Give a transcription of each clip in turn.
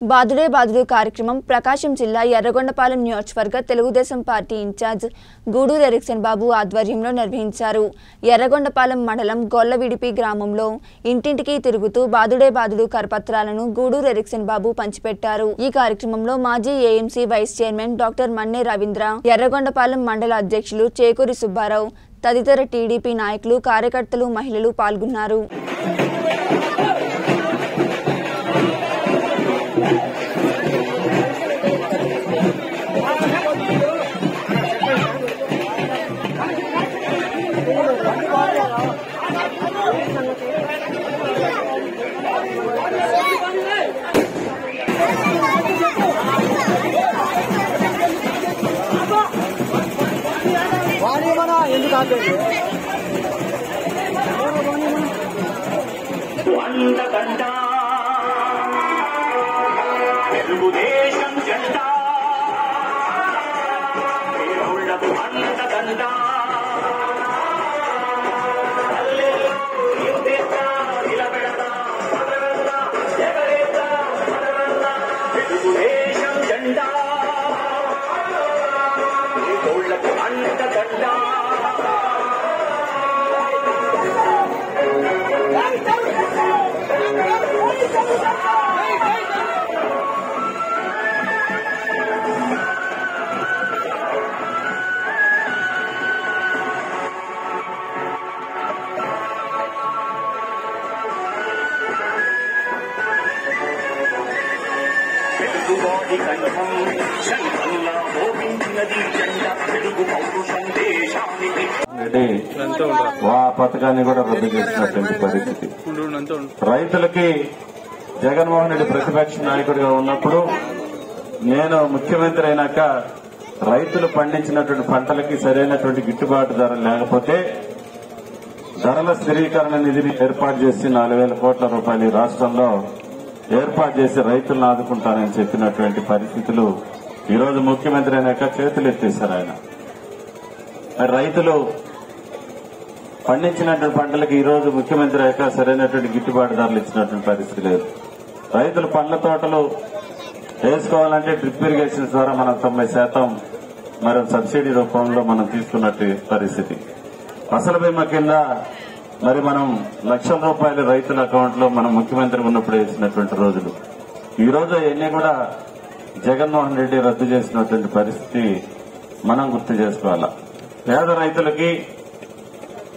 బాదుడే బాదుడు కార్యక్రమం ప్రకాశం జిల్లా ఎర్రగొండపాలెం నియోజకవర్గ Telugu Desam party in charge Guduru Erickson Babu ఆధ్వర్యంలో నిర్వహించారు. ఎర్రగొండపాలెం మండలం గొల్లవిడిపి గ్రామంలో ఇంటింటికి తిరుగుతూ బాదుడే బాదుడు కరపత్రాలను గూడూరు ఎరిక్సన్ బాబు పంచిపెట్టారు. ఈ కార్యక్రమంలో మాజీ AMC vice chairman doctor Manne Ravindra Yerragondapalem మండల అధ్యక్షులు చేకూరి సుబ్బారావు తదితర టీడీపీ నాయకులు కార్యకర్తలు మహిళలు పాల్గొన్నారు. వాడి మన ఎందుకు ఆపేది వందకంట తెలుగుదేశం జెండా. అంత దండా కంఠం శంఖంలా మోగించినది జెండా తెలుగు పౌరు సందేశానికి ఆ పథకాన్ని కూడా రద్దు చేసినటువంటి పరిస్థితి. రైతులకి జగన్మోహన్ రెడ్డి ప్రతిపక్ష నాయకుడిగా ఉన్నప్పుడు నేను ముఖ్యమంత్రి అయినాక రైతులు పండించినటువంటి పంటలకి సరైనటువంటి గిట్టుబాటు ధర లేకపోతే ధరల స్థిరీకరణ నిధిని ఏర్పాటు చేసి నాలుగు వేల కోట్ల రూపాయలు రాష్ట్రంలో ఏర్పాటు చేసి రైతులను ఆదుకుంటానని చెప్పినటువంటి పరిస్థితులు ఈ రోజు ముఖ్యమంత్రి అయినాక చేతులు ఎత్తేశారు ఆయన. మరి రైతులు పండించినటువంటి పంటలకు ఈ రోజు ముఖ్యమంత్రి అయ్యాక సరైనటువంటి గిట్టుబాటు ధరలు ఇచ్చినటువంటి పరిస్థితి లేదు. రైతులు పండ్ల తోటలు వేసుకోవాలంటే డ్రిప్ ఇరిగేషన్ ద్వారా మనం తొంభై శాతం మరి సబ్సిడీ రూపంలో మనం తీసుకున్నట్టు పరిస్థితి. ఫసల బీమా కింద మరి మనం లక్షల రూపాయలు రైతుల అకౌంట్లో మనం ముఖ్యమంత్రి ఉన్నప్పుడు వేసినటువంటి రోజులు. ఈ రోజు అవన్నీ కూడా జగన్మోహన్ రెడ్డి రద్దు చేసినటువంటి పరిస్థితి మనం గుర్తు చేసుకోవాలా? పేద రైతులకి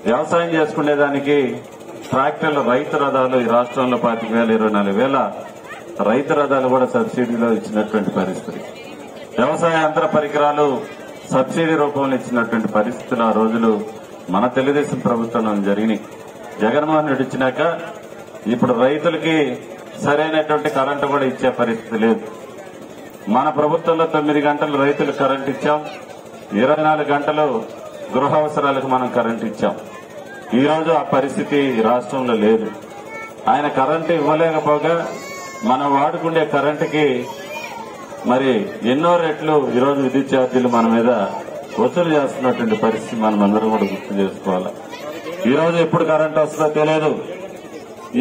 వ్యవసాయం చేసుకునేదానికి ట్రాక్టర్లు రైతు రథాలు ఈ రాష్ట్రంలో పాతిక వేల ఇరవై నాలుగు వేల రైతు రథాలు కూడా సబ్సిడీలో ఇచ్చినటువంటి పరిస్థితి. వ్యవసాయ యంత్ర పరికరాలు సబ్సిడీ రూపంలో ఇచ్చినటువంటి పరిస్థితులు ఆ రోజులు మన తెలుగుదేశం ప్రభుత్వంలో జరిగినాయి. జగన్మోహన్ రెడ్డి ఇచ్చినాక ఇప్పుడు రైతులకి సరైనటువంటి కరెంటు కూడా ఇచ్చే పరిస్థితి లేదు. మన ప్రభుత్వంలో తొమ్మిది గంటలు రైతులు కరెంట్ ఇచ్చాం. ఇరవై నాలుగు గంటలు గృహ అవసరాలకు మనం కరెంట్ ఇచ్చాం. ఈ రోజు ఆ పరిస్థితి రాష్ట్రంలో లేదు. ఆయన కరెంటు ఇవ్వలేకపోగా మనం వాడుకునే కరెంటుకి మరి ఎన్నో రెట్లు ఈరోజు విద్యుత్ ఛార్జీలు మన మీద వసూలు చేస్తున్నటువంటి పరిస్థితి మనం అందరం కూడా గుర్తు చేసుకోవాలి? ఈ రోజు ఎప్పుడు కరెంట్ వస్తుందో తెలియదు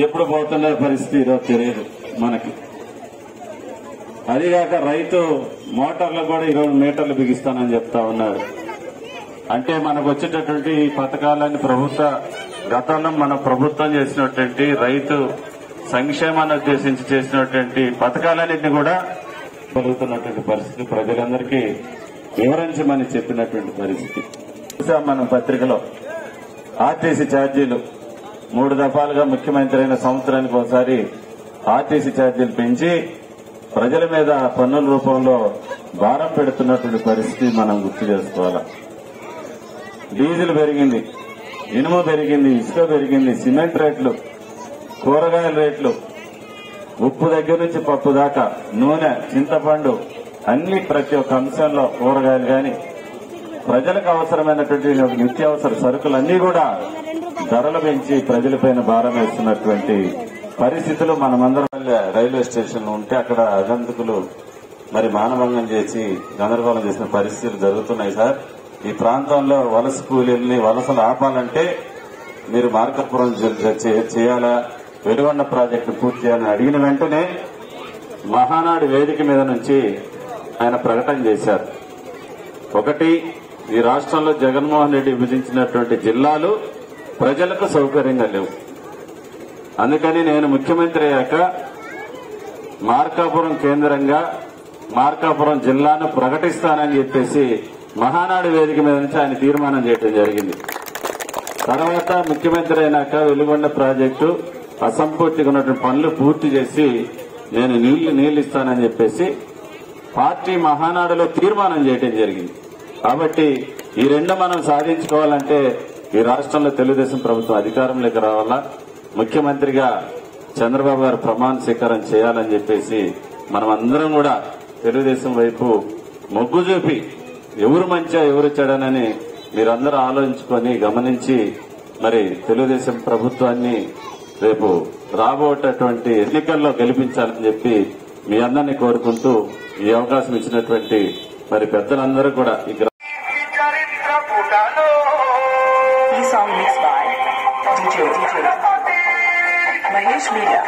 ఎప్పుడు పోతుందో పరిస్థితి ఈరోజు తెలియదు మనకి. అదిగాక రైతు మోటార్లు కూడా ఈరోజు మీటర్లు బిగిస్తానని చెప్తా ఉన్నాడు అంటే మనకు వచ్చేటటువంటి ఈ పథకాలన్నీ ప్రభుత్వ గతంలో మన ప్రభుత్వం చేసినటువంటి రైతు సంక్షేమాన్ని ఉద్దేశించి చేసినటువంటి పథకాలన్నింటినీ కూడా కలుగుతున్నటువంటి పరిస్థితి ప్రజలందరికీ వివరించమని చెప్పినటువంటి పరిస్థితి. చూసాం మనం పత్రికలో ఆర్టీసీ ఛార్జీలు మూడు దఫాలుగా ముఖ్యమంత్రి అయిన సంవత్సరానికి ఒకసారి ఆర్టీసీ ఛార్జీలు పెంచి ప్రజల మీద పన్నుల రూపంలో భారం పెడుతున్నటువంటి పరిస్థితి మనం గుర్తు చేసుకోవాలి? డీజిల్ పెరిగింది ఇనుము పెరిగింది ఇసుక పెరిగింది సిమెంట్ రేట్లు కూరగాయల రేట్లు ఉప్పు దగ్గర నుంచి పప్పు దాకా నూనె చింతపండు అన్ని ప్రతి ఒక్క అంశంలో కూరగాయలు కానీ ప్రజలకు అవసరమైనటువంటి నిత్యావసర సరుకులన్నీ కూడా ధరలు పెంచి ప్రజలపైన భారం వేస్తున్నటువంటి పరిస్థితులు మనమందరం రైల్వే స్టేషన్ ఉంటే అక్కడ అగంతకులు మరి మానభంగం చేసి గందరగోళం చేసిన పరిస్థితులు జరుగుతున్నాయి సార్. ఈ ప్రాంతంలో వలస కూలీల్ని వలసలు ఆపాలంటే మీరు మార్కపురం చే- చేయాలా? వెలుగొండ ప్రాజెక్టు పూర్తి చేయాలని అడిగిన వెంటనే మహానాడు వేదిక మీద నుంచి ఆయన ప్రకటన చేశారు. ఒకటి ఈ రాష్ట్రంలో జగన్మోహన్ రెడ్డి విభజించినటువంటి జిల్లాలు ప్రజలకు సౌకర్యంగా లేవు. అందుకని నేను ముఖ్యమంత్రి అయ్యాక మార్కాపురం కేంద్రంగా మార్కాపురం జిల్లాను ప్రకటిస్తానని చెప్పేసి మహానాడు వేదిక మీద నుంచి ఆయన తీర్మానం చేయడం జరిగింది. తర్వాత ముఖ్యమంత్రి అయినాక వెలుగొండ ప్రాజెక్టు అసంపూర్తిగా ఉన్నటువంటి పనులు పూర్తి చేసి నేను నీళ్ళు నీళ్ళు ఇస్తానని చెప్పేసి పార్టీ మహానాడులో తీర్మానం చేయడం జరిగింది. కాబట్టి ఈ రెండు మనం సాధించుకోవాలంటే ఈ రాష్ట్రంలో తెలుగుదేశం ప్రభుత్వం అధికారంలోకి రావాలా? ముఖ్యమంత్రిగా చంద్రబాబు గారు ప్రమాణ స్వీకారం చేయాలని చెప్పేసి మనం అందరం కూడా తెలుగుదేశం వైపు మొగ్గు చూపి ఎవరు మంచిగా ఎవరు చెడనని మీరందరూ ఆలోచించుకొని గమనించి మరి తెలుగుదేశం ప్రభుత్వాన్ని రేపు రాబోటటువంటి ఎన్నికల్లో గెలిపించాలని చెప్పి మీ అందరినీ కోరుకుంటూ ఈ అవకాశం ఇచ్చినటువంటి మరి పెద్దలందరూ కూడా ఈ గ్రా- చరిత్ర పుటలో song mix by DJ DJ Mahesh Meera.